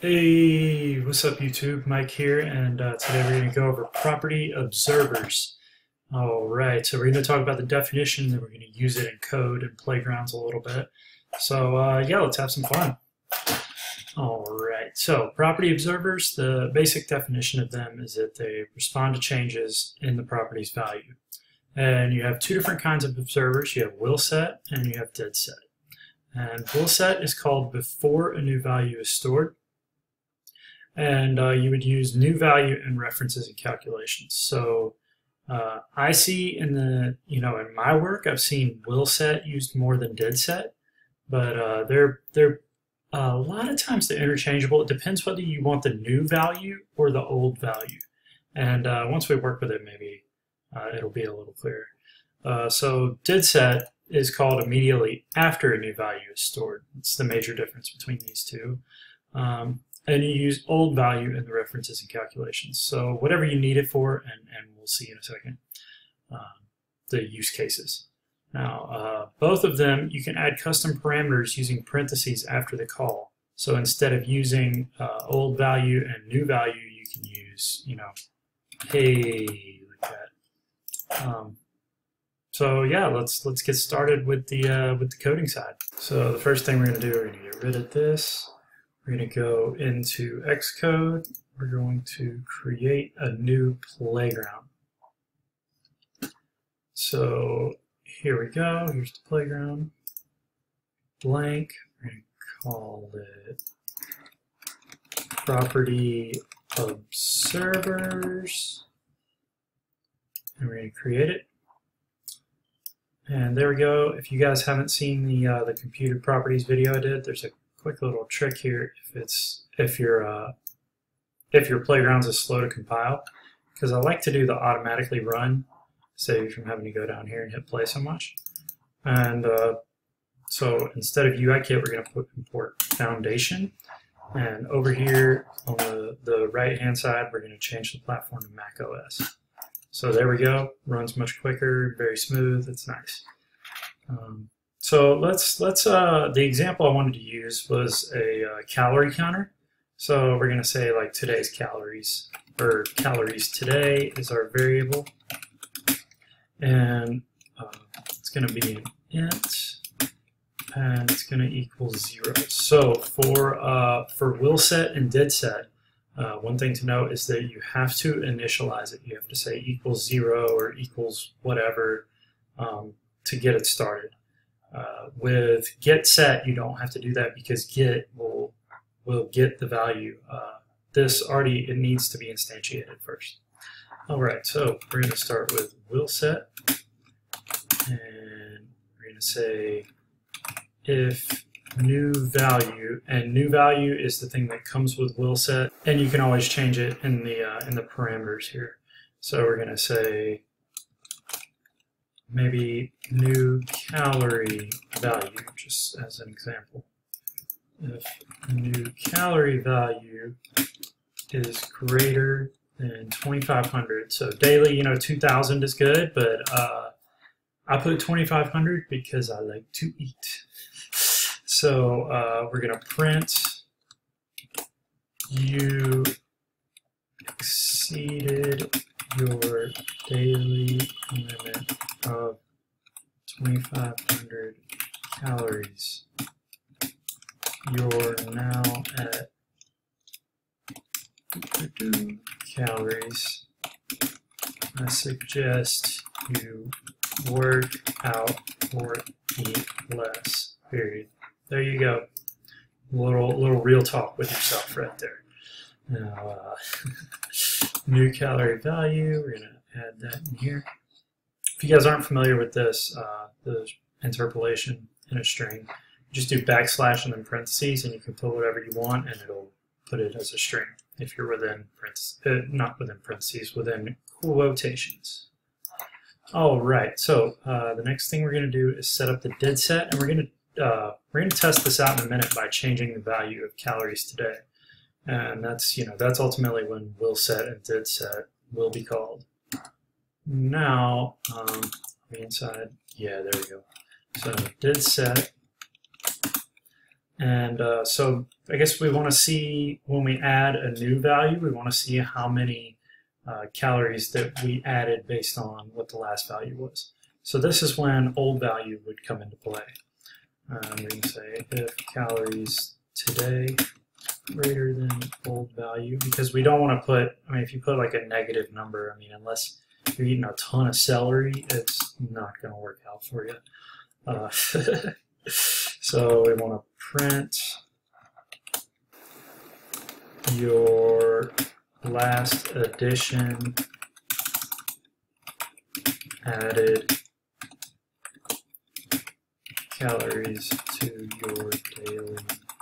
Hey, what's up YouTube? Mike here, and uh, today we're going to go over property observers. All right, so we're going to talk about the definition, then we're going to use it in code and playgrounds a little bit. So uh, yeah, let's have some fun. All right, so property observers, the basic definition of them is that they respond to changes in the property's value. And you have two different kinds of observers. You have will set and you have did set. And will set is called before a new value is stored and uh, you would use new value in references and calculations. So uh, I see in the, you know, in my work, I've seen will set used more than did set, but uh, they're, they're a lot of times they're interchangeable. It depends whether you want the new value or the old value. And uh, once we work with it, maybe uh, it'll be a little clearer. Uh, so did set is called immediately after a new value is stored. It's the major difference between these two. Um, and you use old value in the references and calculations. So whatever you need it for, and, and we'll see in a second, um, the use cases. Now, uh, both of them, you can add custom parameters using parentheses after the call. So instead of using uh, old value and new value, you can use, you know, hey, like that. Um, so yeah, let's let's get started with the uh, with the coding side. So the first thing we're going to do, we're going to get rid of this. We're going to go into Xcode. We're going to create a new playground. So here we go. Here's the playground. Blank. We're going to call it property observers. And we're going to create it. And there we go. If you guys haven't seen the uh, the computed properties video I did, there's a quick little trick here if it's if your uh, if your playgrounds is slow to compile because I like to do the automatically run save you from having to go down here and hit play so much. And uh, so instead of UIKit we're going to put import foundation. And over here on the, the right hand side we're going to change the platform to Mac OS so there we go. Runs much quicker very smooth. It's nice. Um, so let's let's uh, the example I wanted to use was a uh, calorie counter. So we're going to say like today's calories or calories today is our variable, and uh, it's going to be an int, and it's going to equal zero. So for uh, for will set and did set, uh, one thing to note is that you have to initialize it. You have to say equals zero or equals whatever um, to get it started. Uh, with get set, you don't have to do that because get will will get the value. Uh, this already it needs to be instantiated first. All right, so we're going to start with will set, and we're going to say if new value, and new value is the thing that comes with will set, and you can always change it in the uh, in the parameters here. So we're going to say maybe new calorie value, just as an example. If new calorie value is greater than 2500, so daily, you know, 2000 is good, but uh, I put 2500 because I like to eat. So uh, we're going to print you exceeded your daily limit of 2500 calories. You're now at calories. I suggest you work out or eat less. Period. There you go. Little little real talk with yourself right there. Now, uh, new calorie value. We're gonna add that in here. If you guys aren't familiar with this, uh, the interpolation in a string, just do backslash and then parentheses, and you can put whatever you want, and it'll put it as a string if you're within parentheses, uh, not within parentheses, within quotations. All right, so uh, the next thing we're going to do is set up the did set, and we're going to uh, we're going to test this out in a minute by changing the value of calories today, and that's you know that's ultimately when will set and did set will be called. Now, um, the inside, yeah, there we go. So did set, And uh, so I guess we want to see when we add a new value, we want to see how many uh, calories that we added based on what the last value was. So this is when old value would come into play. Um, we can say if calories today greater than old value, because we don't want to put, I mean, if you put like a negative number, I mean, unless you're eating a ton of celery, it's not going to work out for you. Uh, so we want to print your last addition added calories to your daily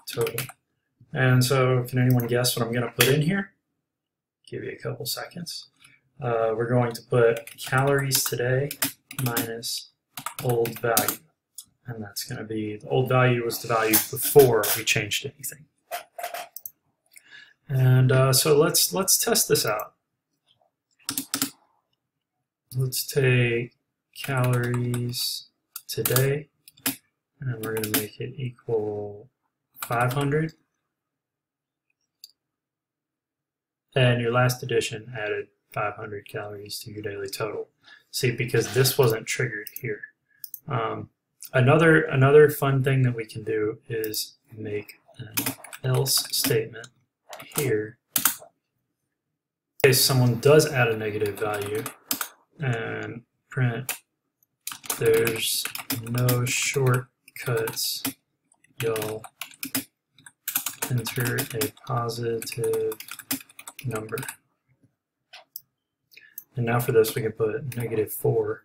total. And so can anyone guess what I'm going to put in here? Give you a couple seconds. Uh, we're going to put calories today minus old value. And that's going to be, the old value was the value before we changed anything. And uh, so let's let's test this out. Let's take calories today, and we're going to make it equal 500. And your last addition added 500 calories to your daily total. See, because this wasn't triggered here. Um, another another fun thing that we can do is make an else statement here. In case someone does add a negative value, and print there's no shortcuts, you'll enter a positive number. And now for this we can put negative 4.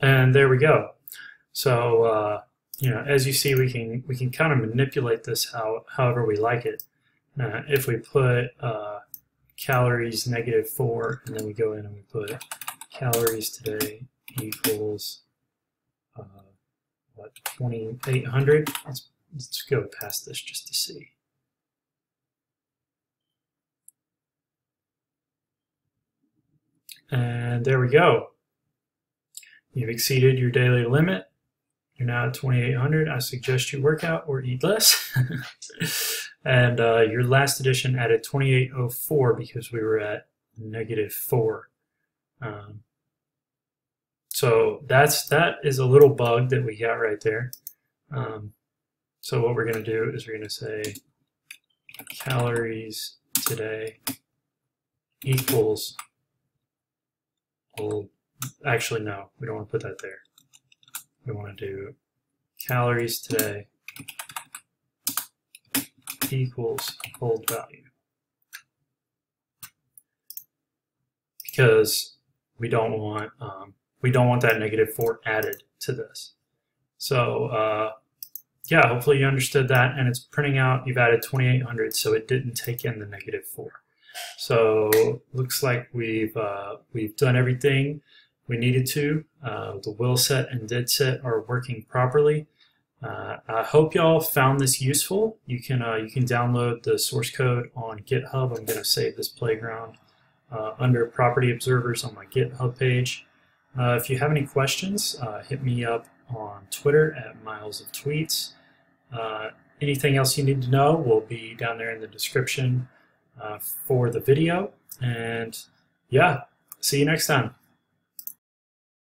And there we go. So, uh, you know, as you see, we can we can kind of manipulate this how however we like it. Uh, if we put uh, calories negative 4, and then we go in and we put calories today equals, uh, what, 2,800? Let's, let's go past this just to see. And there we go. You've exceeded your daily limit. You're now at 2800. I suggest you work out or eat less. and uh, your last edition added 2804 because we were at negative 4. Um, so that's that is a little bug that we got right there. Um, so what we're going to do is we're going to say calories today equals well, actually, no, we don't want to put that there. We want to do calories today equals old value. Because we don't want um, we don't want that negative 4 added to this. So uh, yeah, hopefully you understood that and it's printing out, you've added 2800 so it didn't take in the negative 4. So looks like we've uh, we've done everything we needed to. Uh, the will set and did set are working properly. Uh, I hope y'all found this useful. You can uh, you can download the source code on GitHub. I'm going to save this playground uh, under Property Observers on my GitHub page. Uh, if you have any questions, hit me up on Twitter at Miles of Tweets. anything else you need to know will be down there in the description uh, for the video. And yeah, see you next time.